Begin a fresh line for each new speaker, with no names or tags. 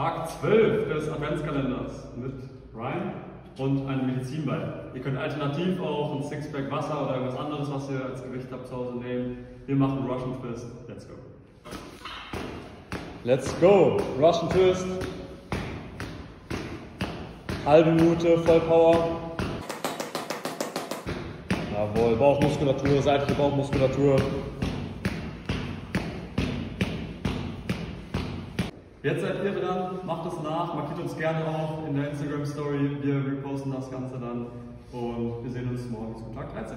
Tag 12 des Adventskalenders mit Ryan und einem Medizinball. Ihr könnt alternativ auch ein Sixpack Wasser oder irgendwas anderes, was ihr als Gewicht habt, zu Hause nehmen. Wir machen Russian Twist. Let's go.
Let's go. Russian Twist. Halbe Minute, Vollpower. Jawohl, Bauchmuskulatur, seitliche Bauchmuskulatur.
Jetzt seid ihr dran, macht es nach, markiert uns gerne auch in der Instagram Story. Wir reposten das Ganze dann und wir sehen uns morgen zu Tag 13.